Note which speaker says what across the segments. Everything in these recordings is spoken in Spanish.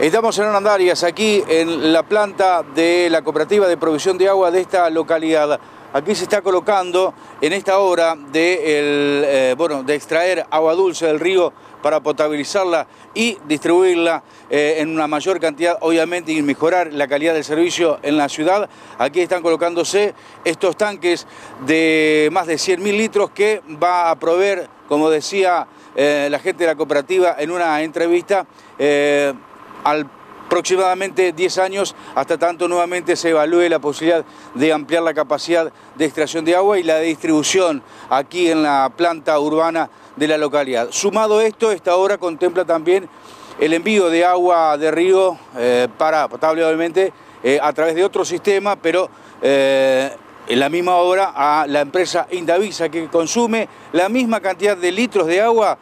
Speaker 1: Estamos en Hernandarias, aquí en la planta de la cooperativa de provisión de agua de esta localidad. Aquí se está colocando en esta hora de, el, eh, bueno, de extraer agua dulce del río para potabilizarla y distribuirla eh, en una mayor cantidad, obviamente, y mejorar la calidad del servicio en la ciudad. Aquí están colocándose estos tanques de más de 100.000 litros que va a proveer, como decía eh, la gente de la cooperativa en una entrevista, al aproximadamente 10 años hasta tanto nuevamente se evalúe la posibilidad de ampliar la capacidad de extracción de agua y la distribución aquí en la planta urbana de la localidad. Sumado esto, esta obra contempla también el envío de agua de río eh, para potable eh, a través de otro sistema, pero eh, en la misma obra a la empresa Indavisa que consume la misma cantidad de litros de agua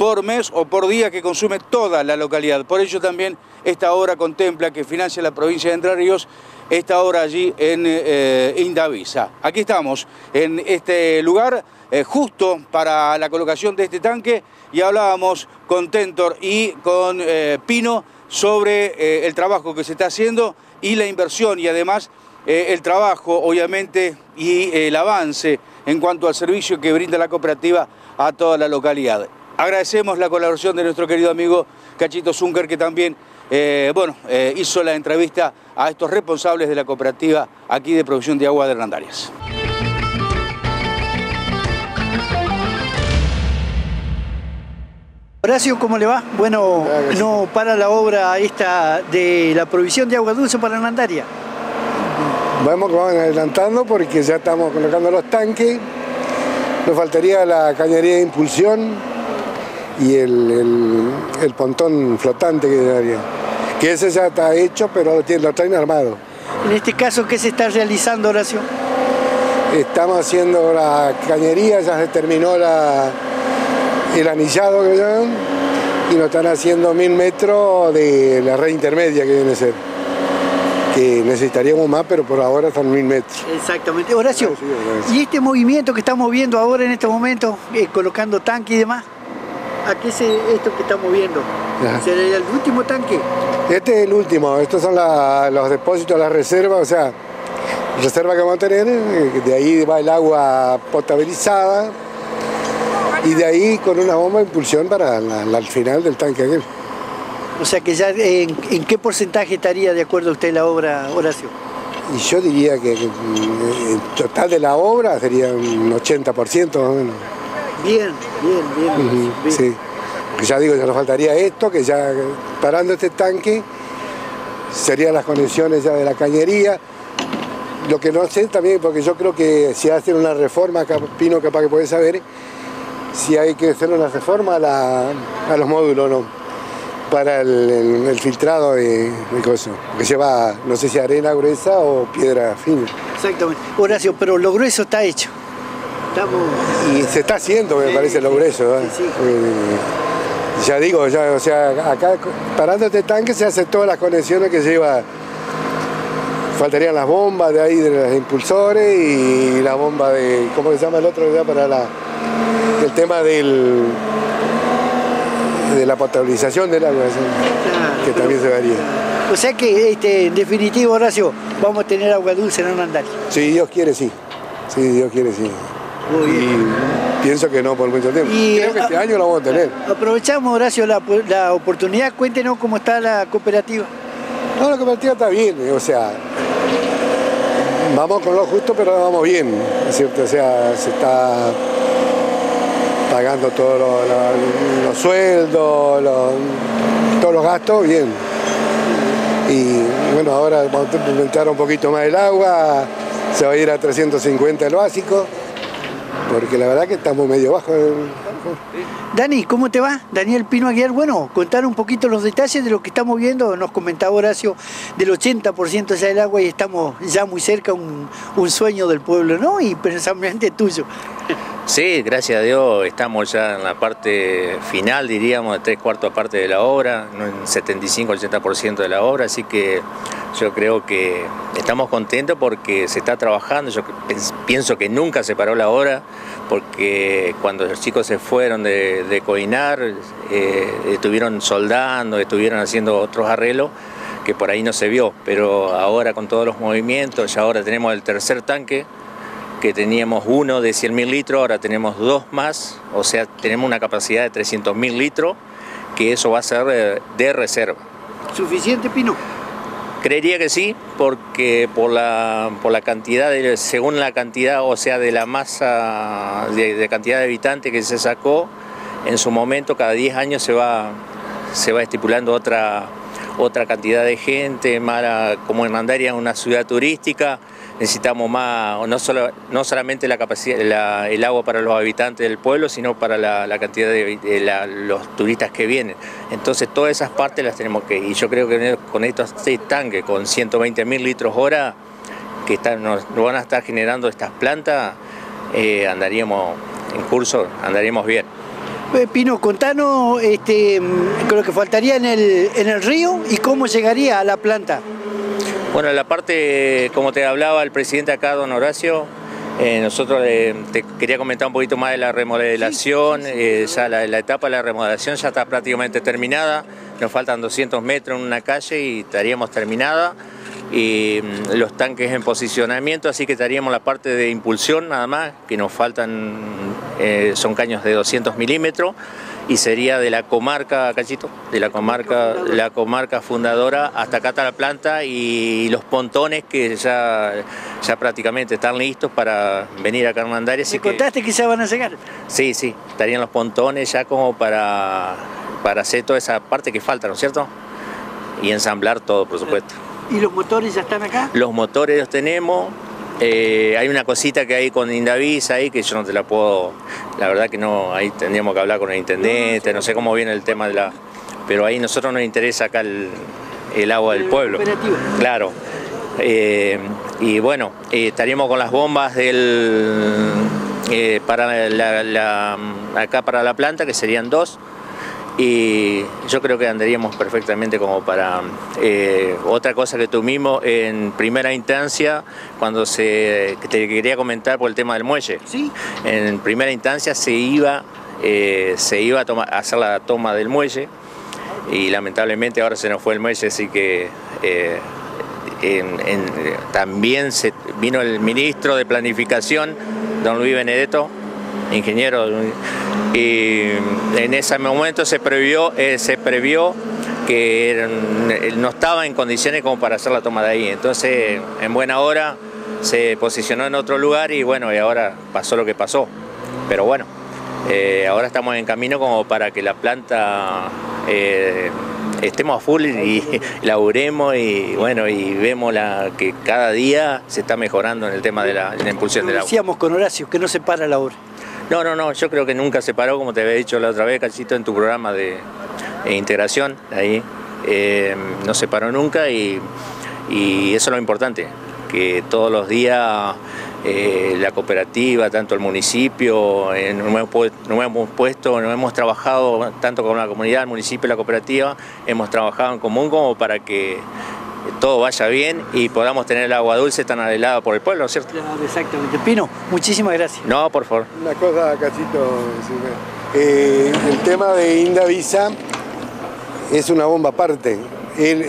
Speaker 1: por mes o por día que consume toda la localidad. Por ello también esta obra contempla que financia la provincia de Entre Ríos esta obra allí en eh, Indavisa. Aquí estamos, en este lugar, eh, justo para la colocación de este tanque, y hablábamos con Tentor y con eh, Pino sobre el trabajo que se está haciendo y la inversión y además el trabajo, obviamente, y el avance en cuanto al servicio que brinda la cooperativa a toda la localidad. Agradecemos la colaboración de nuestro querido amigo Cachito Zunker, que también eh, bueno, eh, hizo la entrevista a estos responsables de la cooperativa aquí de producción de agua de Hernandarias.
Speaker 2: Horacio, ¿cómo le va? Bueno, no para la obra esta de la provisión de agua dulce para Hernandarias.
Speaker 3: Vamos que van adelantando porque ya estamos colocando los tanques. Nos faltaría la cañería de impulsión, y el, pontón flotante que daría. Que ese ya está hecho, pero lo traen armado.
Speaker 2: En este caso, ¿qué se está realizando, Horacio?
Speaker 3: Estamos haciendo la cañería, ya se terminó la, el anillado que llaman, y nos están haciendo mil metros de la red intermedia que viene a ser. Que necesitaríamos más, pero por ahora están mil metros.
Speaker 2: Exactamente. Horacio, ¿y este movimiento que estamos viendo ahora en este momento, eh, colocando tanque y demás? ¿A qué es esto que estamos viendo? ¿Será el último tanque?
Speaker 3: Este es el último, estos son los depósitos, las reservas, o sea, reserva que vamos a tener, eh, de ahí va el agua potabilizada y de ahí con una bomba de impulsión para al final del tanque
Speaker 2: O sea que ya, ¿en, qué porcentaje estaría de acuerdo a usted la obra, Horacio?
Speaker 3: Y yo diría que, el total de la obra sería un 80% más o menos.
Speaker 2: Bien, bien, bien.
Speaker 3: Sí. Ya digo, ya nos faltaría esto, que ya parando este tanque serían las conexiones ya de la cañería. Lo que no sé también, porque yo creo que si hacen una reforma, Pino capaz que puede saber, si hay que hacer una reforma a, los módulos, ¿no? Para el, filtrado de, de cosas, que lleva, no sé si arena gruesa o piedra fina.
Speaker 2: Exactamente. Horacio, pero lo grueso está hecho.
Speaker 3: Y se está haciendo, me parece, lo grueso. ¿eh? Ya digo, ya, o sea, acá parando este tanque se hacen todas las conexiones que lleva. Faltarían las bombas de ahí de los impulsores y la bomba de. ¿Cómo se llama el otro para la. el tema del. de la potabilización del agua, que también se varía.
Speaker 2: O sea que este, en definitivo, Horacio, vamos a tener agua dulce en un andar.
Speaker 3: Si Dios quiere, sí. Si Dios quiere, sí. Y pienso que no por mucho tiempo. Creo que este año lo vamos a tener.
Speaker 2: Aprovechamos, Horacio, la, oportunidad. Cuéntenos cómo está la cooperativa.
Speaker 3: No, la cooperativa está bien, o sea, vamos con lo justo, pero vamos bien, cierto? O sea, se está pagando todos los, sueldos, todos los gastos, bien. Y bueno, ahora vamos a implementar un poquito más el agua, se va a ir a 350 el básico porque la verdad que estamos medio bajo.
Speaker 2: Dani, ¿cómo te va? Daniel Pino Aguiar. Bueno, contar un poquito los detalles de lo que estamos viendo. Nos comentaba Horacio del 80% ya del agua y estamos ya muy cerca, un, un sueño del pueblo, ¿no? Y precisamente tuyo.
Speaker 4: Sí, gracias a Dios estamos ya en la parte final, diríamos, de tres cuartos parte de la obra, en 75-80% de la obra, así que yo creo que estamos contentos porque se está trabajando, yo pienso que nunca se paró la obra, porque cuando los chicos se fueron de, Coinar, eh, estuvieron soldando, estuvieron haciendo otros arreglos, que por ahí no se vio, pero ahora con todos los movimientos, ya ahora tenemos el tercer tanque, que teníamos uno de 100.000 litros, ahora tenemos dos más, o sea, tenemos una capacidad de 300.000 litros, que eso va a ser eh, de reserva.
Speaker 2: ¿Suficiente, Pino?
Speaker 4: Creería que sí, porque por la, por la cantidad, de, según la cantidad, o sea, de la masa de, cantidad de habitantes que se sacó, en su momento cada 10 años se va, se va estipulando otra, otra cantidad de gente, Mara, como en Mandaria, una ciudad turística, necesitamos más, no, solo, no solamente la capacidad, el agua para los habitantes del pueblo, sino para la, cantidad de, los turistas que vienen. Entonces todas esas partes las tenemos que, y yo creo que con estos seis tanques, con 120 mil litros hora, que están, nos, van a estar generando estas plantas, eh, andaríamos en curso, andaríamos bien.
Speaker 2: Eh, Pino, contanos este, lo que faltaría en el, en el río y cómo llegaría a la planta.
Speaker 4: Bueno, la parte, como te hablaba el presidente acá, don Horacio, eh, nosotros eh, te quería comentar un poquito más de la remodelación, ya la, la, etapa de la remodelación ya está prácticamente terminada, nos faltan 200 metros en una calle y estaríamos terminada. Y mm, los tanques en posicionamiento, así que estaríamos la parte de impulsión nada más, que nos faltan, eh, son caños de 200 milímetros, y sería de la comarca, Cachito, de la comarca, la comarca fundadora hasta acá está la planta y los pontones que ya, ya prácticamente están listos para venir a Carmandaria.
Speaker 2: ¿Me contaste que, ya van a llegar?
Speaker 4: Sí, sí, estarían los pontones ya como para, para hacer toda esa parte que falta, ¿no es cierto? Y ensamblar todo, por supuesto.
Speaker 2: ¿Y los motores ya están acá?
Speaker 4: Los motores los tenemos. Eh, hay una cosita que hay con Indavisa ahí que yo no te la puedo, la verdad que no, ahí tendríamos que hablar con el intendente, no, sé cómo viene el tema de la... Pero ahí nosotros nos interesa acá el, agua del pueblo. Claro. Eh, y bueno, eh, estaríamos con las bombas del, para la, acá para la planta, que serían dos y yo creo que andaríamos perfectamente como para eh, otra cosa que tuvimos en primera instancia cuando se te quería comentar por el tema del muelle
Speaker 2: ¿Sí?
Speaker 4: en primera instancia se iba eh, se iba a, hacer la toma del muelle y lamentablemente ahora se nos fue el muelle así que eh, también se, vino el ministro de planificación don Luis Benedetto ingeniero y en ese momento se previó, eh, se previó que no estaba en condiciones como para hacer la toma de ahí. Entonces, en buena hora se posicionó en otro lugar y bueno, y ahora pasó lo que pasó. Pero bueno, eh, ahora estamos en camino como para que la planta eh, estemos a full y, laburemos y bueno, y vemos la, que cada día se está mejorando en el tema de la, impulsión del agua.
Speaker 2: Decíamos con Horacio que no se para la obra.
Speaker 4: No, no, no, yo creo que nunca se paró, como te había dicho la otra vez, Cachito, en tu programa de, integración, ahí, eh, no se paró nunca y, eso es lo importante, que todos los días eh, la cooperativa, tanto el municipio, eh, nos, hemos, puesto, nos hemos trabajado tanto con la comunidad, el municipio y la cooperativa, hemos trabajado en común como para que todo vaya bien y podamos tener el agua dulce tan anhelada por el pueblo, ¿cierto?
Speaker 2: Claro, exactamente. Pino, muchísimas gracias.
Speaker 4: No, por favor.
Speaker 3: Una cosa, Cachito, eh, el tema de Indavisa es una bomba aparte.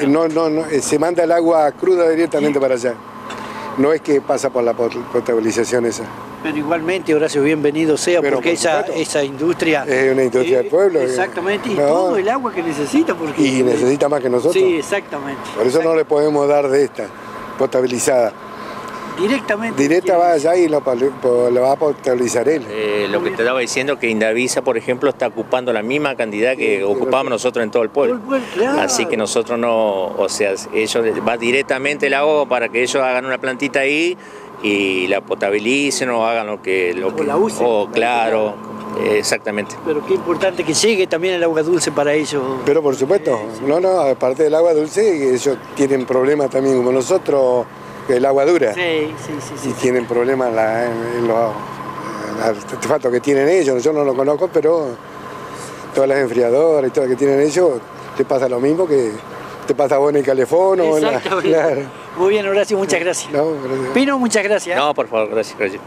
Speaker 3: no, no, no, eh, se manda el agua cruda directamente para allá. No es que pasa por la potabilización esa.
Speaker 2: Pero igualmente, Horacio, bienvenido sea, porque esa, esa industria...
Speaker 3: Es una industria del pueblo.
Speaker 2: Exactamente, y todo el agua que necesita. Porque,
Speaker 3: y necesita más que nosotros.
Speaker 2: Sí, exactamente.
Speaker 3: Por eso no le podemos dar de esta, potabilizada.
Speaker 2: Directamente.
Speaker 3: Directa va allá y lo, va a potabilizar él.
Speaker 4: Eh, lo que te estaba diciendo que Indavisa, por ejemplo, está ocupando la misma cantidad que ocupamos nosotros en todo el pueblo. Así que nosotros no, o sea, ellos va directamente el agua para que ellos hagan una plantita ahí y la potabilicen o hagan lo que... Lo
Speaker 2: que, la usen.
Speaker 4: Oh, claro, exactamente.
Speaker 2: Pero qué importante que llegue también el agua dulce para ellos.
Speaker 3: Pero por supuesto, no, no, aparte del agua dulce, ellos tienen problemas también como nosotros, el agua dura.
Speaker 2: Sí, sí, sí.
Speaker 3: Y tienen problemas en, artefactos que tienen ellos, yo no lo conozco, pero todas las enfriadoras y todo lo que tienen ellos, te pasa lo mismo que te pasa vos en el calefón o en la...
Speaker 2: Muy bien, Horacio, muchas gracias. Pino, muchas gracias.
Speaker 4: No, por favor, gracias. gracias.